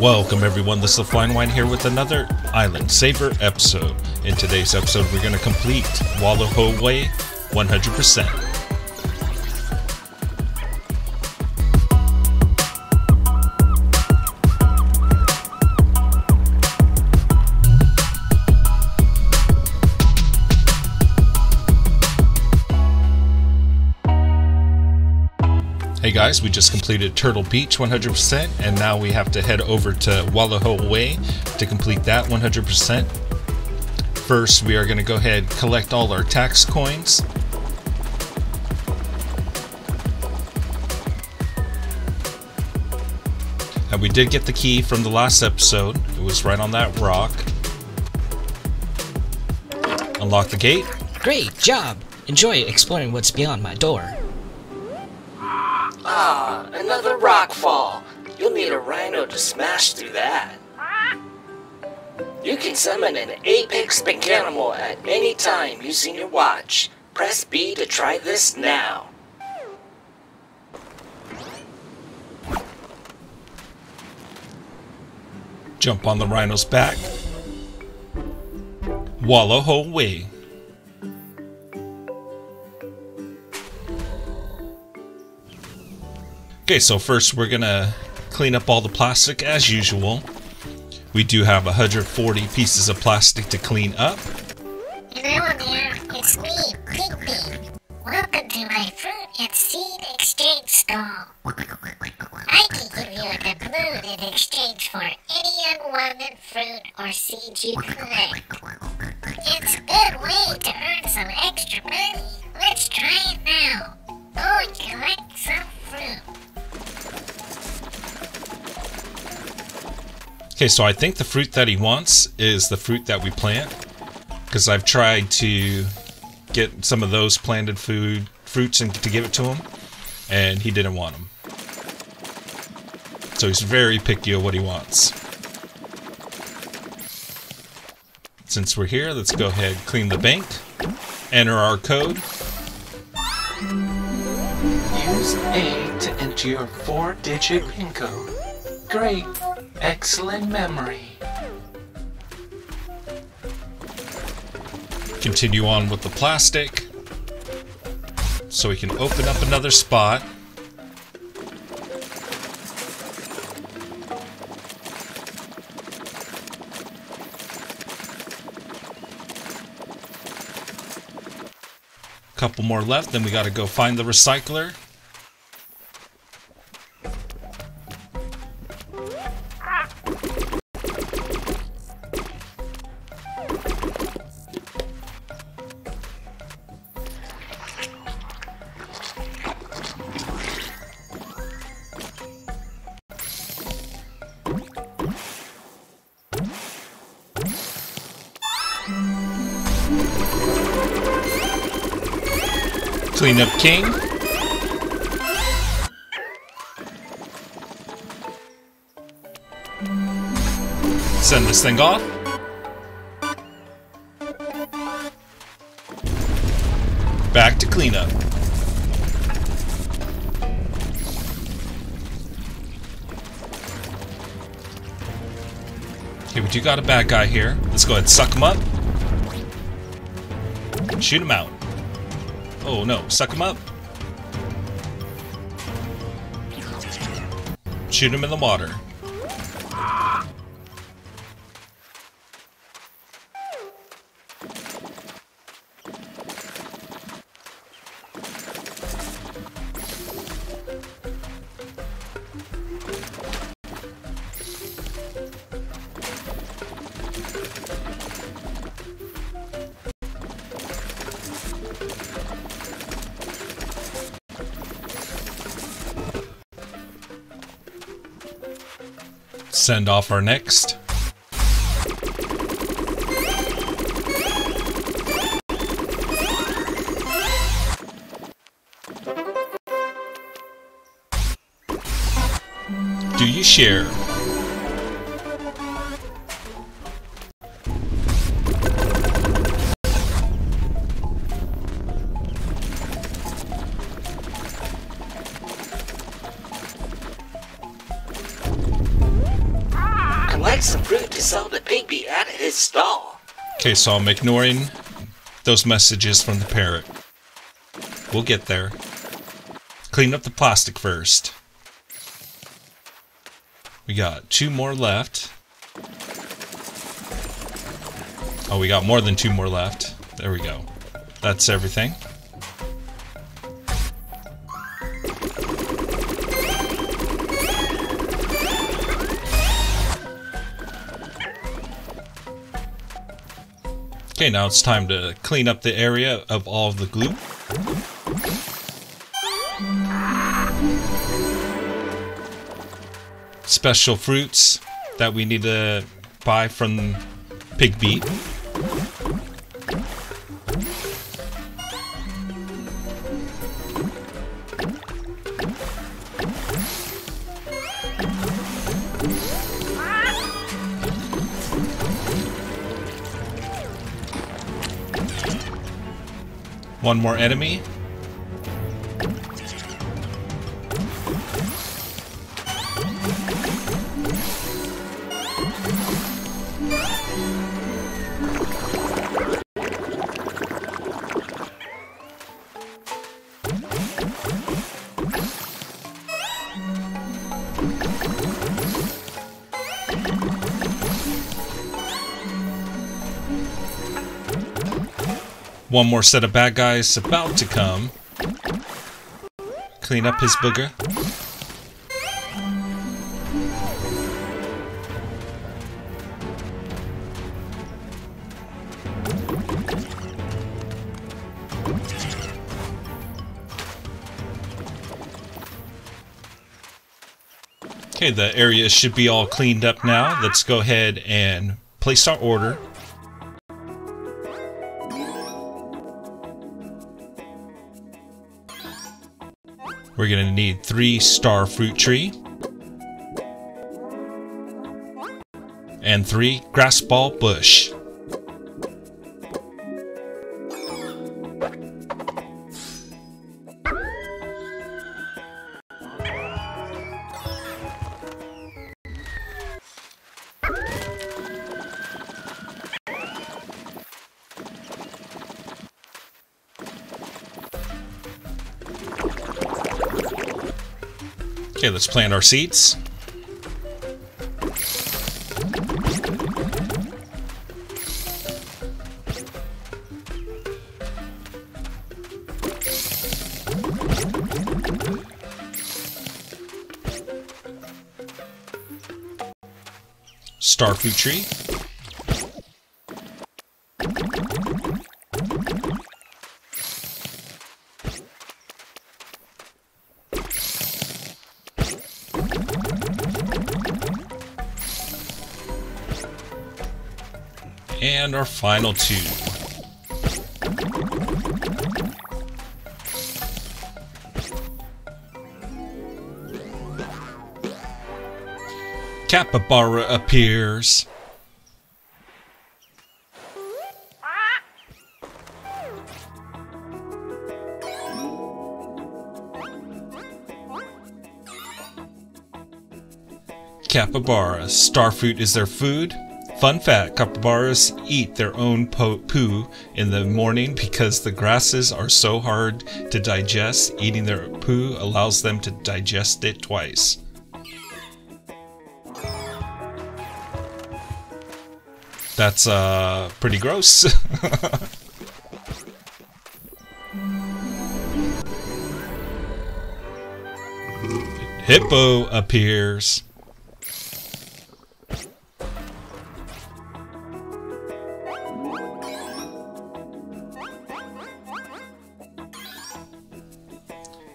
Welcome everyone, this is the Flying Hawaiian here with another Island Saver episode. In today's episode, we're going to complete Wallow Hole Way 100%. Guys, we just completed Turtle Beach 100% and now we have to head over to Wallow Hole Way to complete that 100%. First, we are going to go ahead collect all our tax coins. And we did get the key from the last episode. It was right on that rock. Unlock the gate. Great job! Enjoy exploring what's beyond my door. Ah, another rock fall. You'll need a rhino to smash through that. You can summon an apex animal at any time using your watch. Press B to try this now. Jump on the rhino's back. Wallow Hole Way. Okay, so first we're gonna clean up all the plastic as usual. We do have 140 pieces of plastic to clean up. Hello there, it's me, Pigby. Welcome to my fruit and seed exchange stall. I can give you a doubloon in exchange for any unwanted fruit or seeds you collect. It's a good way to earn some extra money. Okay, so I think the fruit that he wants is the fruit that we plant. Because I've tried to get some of those planted food fruits and to give it to him, and he didn't want them. So he's very picky of what he wants. Since we're here, let's go ahead clean the bank, enter our code. Use A to enter your four-digit PIN code. Great. Excellent memory. Continue on with the plastic. So we can open up another spot. Couple more left, then we gotta go find the recycler. Clean up King. Send this thing off. Back to cleanup. Okay, we do got a bad guy here. Let's go ahead and suck him up. Shoot him out. Oh no, suck him up. Shoot him in the water. Send off our next. Do you share? Collect some fruit to sell to Pigby at his stall. Okay, so I'm ignoring those messages from the parrot. We'll get there. Clean up the plastic first. We got two more left. Oh, we got more than two more left. There we go. That's everything. Okay, now it's time to clean up the area of all of the glue. Special fruits that we need to buy from Pigby. One more enemy. One more set of bad guys about to come. Clean up his booger. Okay, the area should be all cleaned up now. Let's go ahead and place our order. We're gonna need three star fruit tree. And three grass ball bush. Okay, let's plant our seeds. Starfruit tree. And our final two. Capybara appears. capybara. Starfruit is their food. Fun fact capybaras eat their own po- poo in the morning because the grasses are so hard to digest. Eating their poo allows them to digest it twice. That's uh pretty gross. Hippo appears.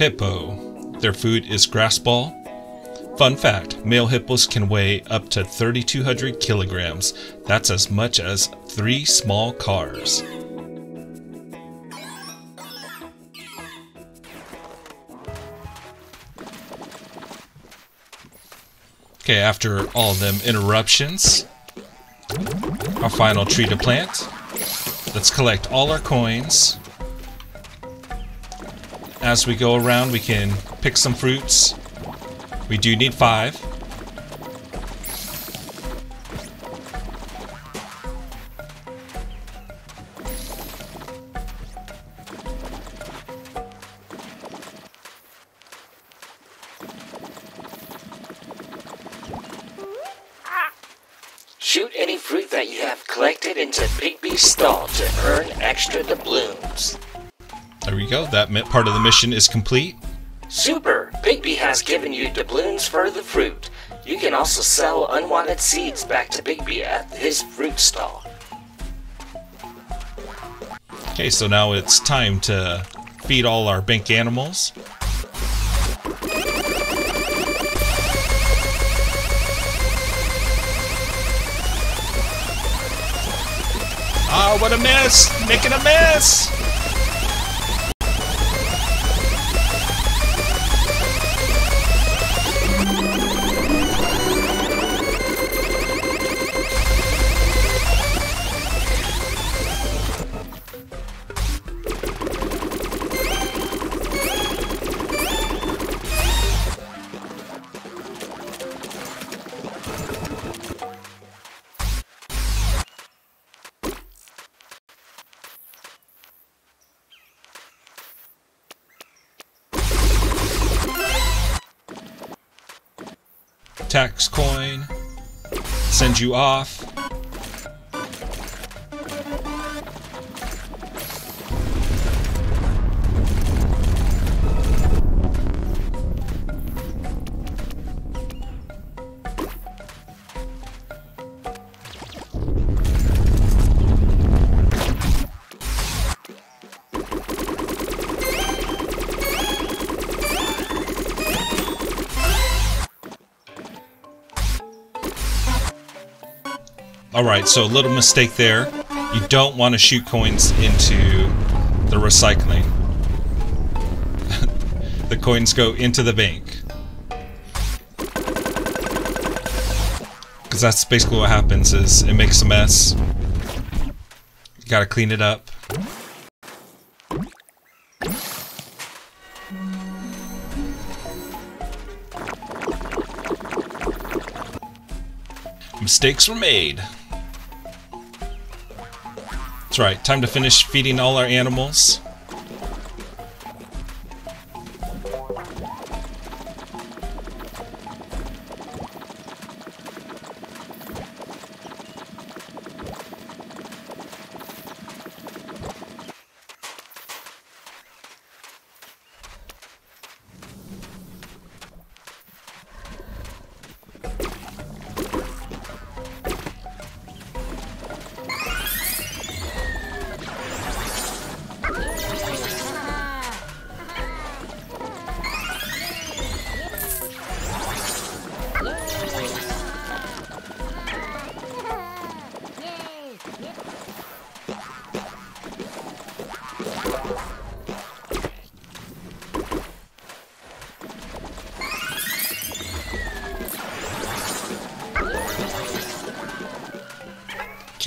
Hippo. Their food is grass ball. Fun fact male hippos can weigh up to 3,200 kilograms. That's as much as three small cars. Okay, after all them interruptions, our final tree to plant. Let's collect all our coins. As we go around, we can pick some fruits. We do need five. That part of the mission is complete. Super! Bigby has given you doubloons for the fruit. You can also sell unwanted seeds back to Bigby at his fruit stall. Okay, so now it's time to feed all our bank animals. Ah, what a mess! Making a mess! Tax coin. Send you off. Alright, so a little mistake there. You don't want to shoot coins into the recycling. the coins go into the bank. Because that's basically what happens is it makes a mess. You gotta clean it up. Mistakes were made. That's right, time to finish feeding all our animals.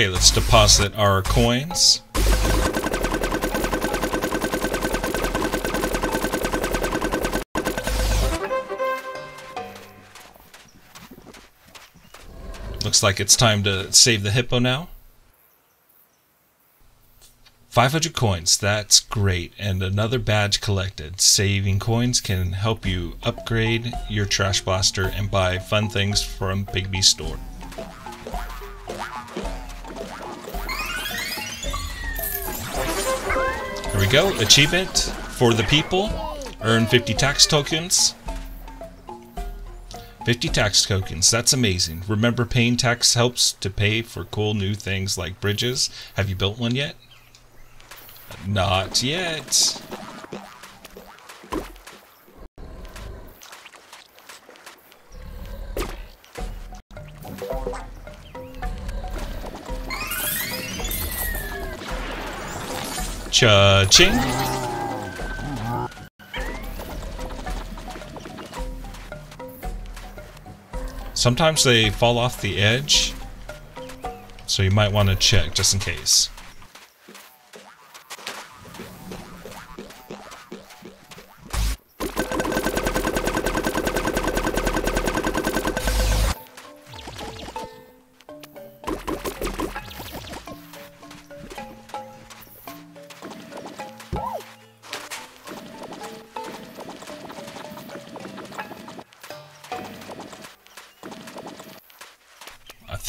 Okay, let's deposit our coins. Looks like it's time to save the hippo now. 500 coins, that's great. And another badge collected. Saving coins can help you upgrade your trash blaster and buy fun things from Bigby store. We go. Achievement for the people. Earn 50 tax tokens. 50 tax tokens. That's amazing. Remember, paying tax helps to pay for cool new things like bridges. Have you built one yet? Not yet. Cha-ching. Sometimes they fall off the edge, so you might want to check just in case.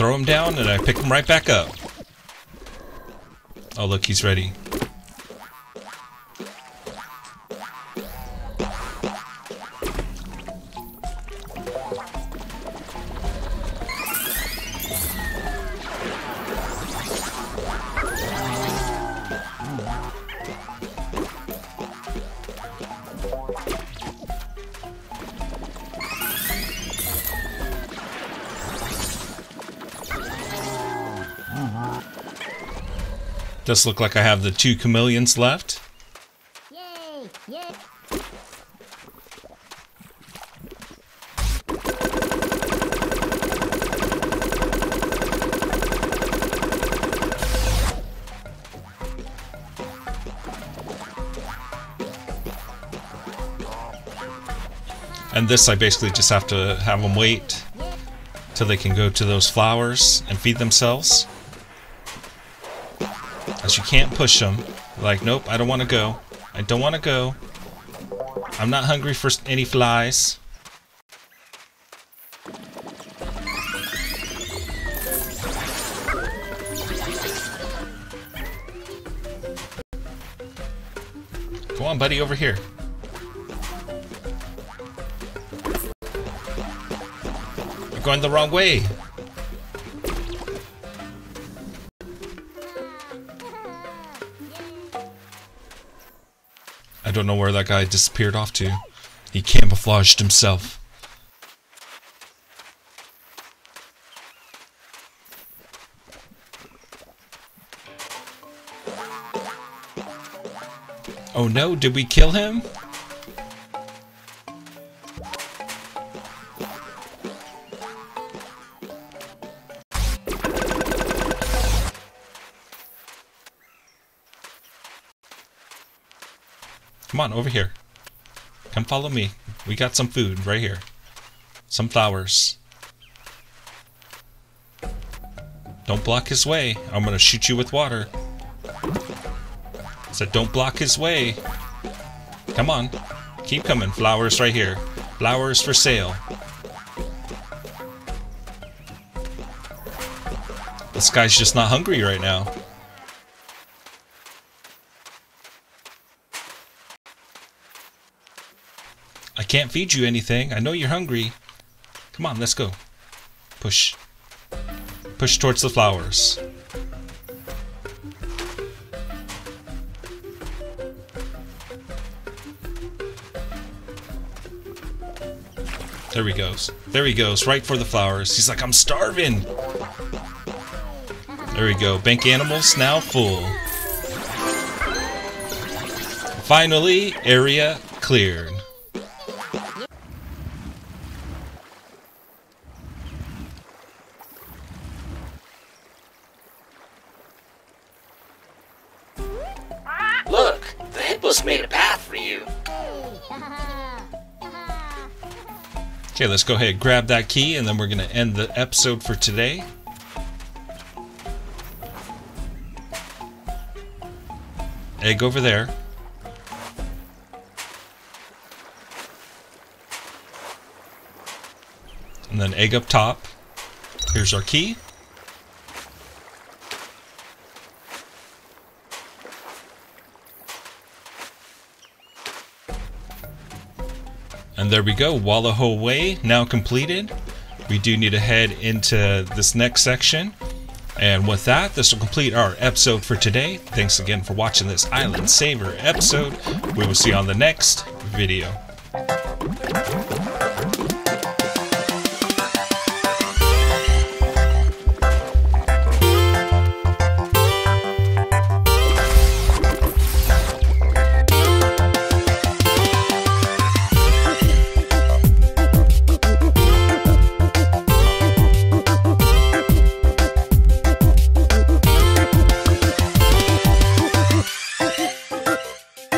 Throw him down and I pick him right back up. Oh, look, he's ready. Does look like I have the two chameleons left. Yay! Yay! And this I basically just have to have them wait till they can go to those flowers and feed themselves. You can't push them. Like, nope, I don't want to go. I don't want to go. I'm not hungry for any flies. Come on, buddy, over here. You're going the wrong way. Don't know where that guy disappeared off to. He camouflaged himself. Oh no, did we kill him? Come on, over here. Come follow me. We got some food right here. Some flowers. Don't block his way. I'm gonna shoot you with water. Said don't block his way. Come on. Keep coming. Flowers right here. Flowers for sale. This guy's just not hungry right now. Can't feed you anything. I know you're hungry. Come on, let's go. Push. Push towards the flowers. There he goes. There he goes, right for the flowers. He's like, I'm starving. There we go. Bank animals now full. Finally, area cleared. Okay, let's go ahead grab that key and then we're going to end the episode for today. Egg over there. And then egg up top. Here's our key. And there we go, Wallow Hole Way now completed. We do need to head into this next section. And with that, this will complete our episode for today. Thanks again for watching this Island Saver episode. We will see you on the next video.